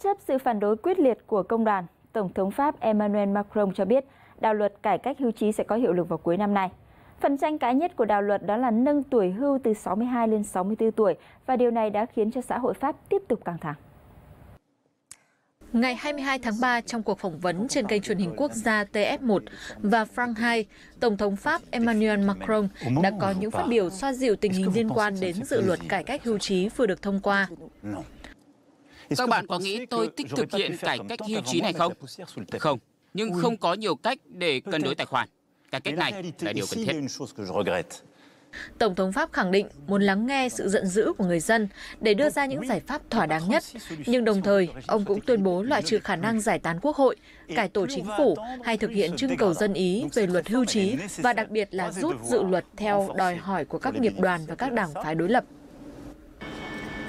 chấp sự phản đối quyết liệt của công đoàn, Tổng thống Pháp Emmanuel Macron cho biết đạo luật cải cách hưu trí sẽ có hiệu lực vào cuối năm nay. Phần tranh cãi nhất của đạo luật đó là nâng tuổi hưu từ 62 lên 64 tuổi và điều này đã khiến cho xã hội Pháp tiếp tục căng thẳng. Ngày 22 tháng 3, trong cuộc phỏng vấn trên kênh truyền hình quốc gia TF1 và France 2, Tổng thống Pháp Emmanuel Macron đã có những phát biểu xoa dịu tình hình liên quan đến dự luật cải cách hưu trí vừa được thông qua. Các bạn có nghĩ tôi thích thực hiện cải cách hưu trí này không? Không, nhưng không có nhiều cách để cân đối tài khoản. Cải cách này là điều cần thiết. Tổng thống Pháp khẳng định muốn lắng nghe sự giận dữ của người dân để đưa ra những giải pháp thỏa đáng nhất, nhưng đồng thời ông cũng tuyên bố loại trừ khả năng giải tán quốc hội, cải tổ chính phủ hay thực hiện trưng cầu dân ý về luật hưu trí và đặc biệt là rút dự luật theo đòi hỏi của các nghiệp đoàn và các đảng phái đối lập.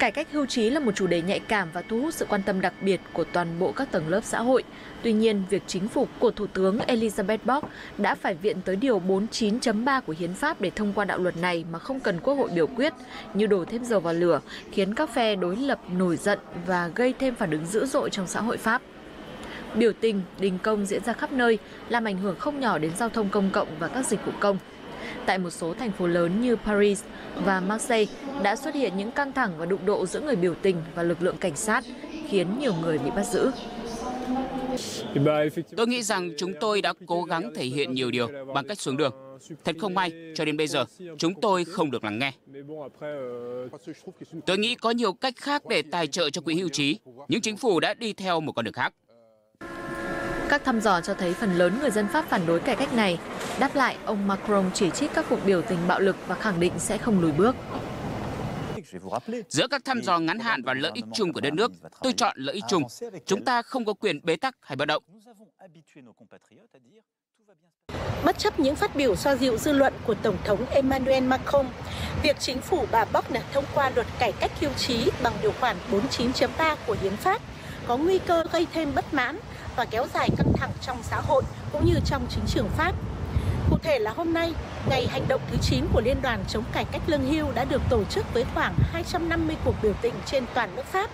Cải cách hưu trí là một chủ đề nhạy cảm và thu hút sự quan tâm đặc biệt của toàn bộ các tầng lớp xã hội. Tuy nhiên, việc chính phủ của Thủ tướng Elizabeth Bock đã phải viện tới Điều 49.3 của Hiến pháp để thông qua đạo luật này mà không cần Quốc hội biểu quyết, như đổ thêm dầu vào lửa, khiến các phe đối lập nổi giận và gây thêm phản ứng dữ dội trong xã hội Pháp. Biểu tình, đình công diễn ra khắp nơi, làm ảnh hưởng không nhỏ đến giao thông công cộng và các dịch vụ công tại một số thành phố lớn như Paris và Marseille đã xuất hiện những căng thẳng và đụng độ giữa người biểu tình và lực lượng cảnh sát, khiến nhiều người bị bắt giữ. Tôi nghĩ rằng chúng tôi đã cố gắng thể hiện nhiều điều bằng cách xuống đường. Thật không may, cho đến bây giờ, chúng tôi không được lắng nghe. Tôi nghĩ có nhiều cách khác để tài trợ cho quỹ hưu trí, Những chính phủ đã đi theo một con đường khác. Các thăm dò cho thấy phần lớn người dân Pháp phản đối cải cách này. Đáp lại, ông Macron chỉ trích các cuộc biểu tình bạo lực và khẳng định sẽ không lùi bước. Giữa các thăm dò ngắn hạn và lợi ích chung của đất nước, tôi chọn lợi ích chung. Chúng ta không có quyền bế tắc hay bất động. Bất chấp những phát biểu xoa dịu dư luận của Tổng thống Emmanuel Macron, việc chính phủ bà Borne thông qua luật cải cách hưu trí bằng điều khoản 49.3 của Hiến pháp có nguy cơ gây thêm bất mãn và kéo dài căng thẳng trong xã hội cũng như trong chính trường Pháp. Cụ thể là hôm nay, ngày hành động thứ 9 của Liên đoàn chống cải cách lương hưu đã được tổ chức với khoảng 250 cuộc biểu tình trên toàn nước Pháp.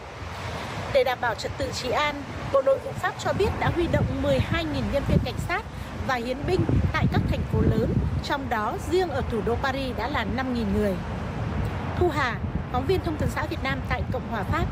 Để đảm bảo trật tự trị an, Bộ Nội vụ Pháp cho biết đã huy động 12.000 nhân viên cảnh sát và hiến binh tại các thành phố lớn, trong đó riêng ở thủ đô Paris đã là 5.000 người. Thu Hà, phóng viên Thông tấn xã Việt Nam tại Cộng hòa Pháp.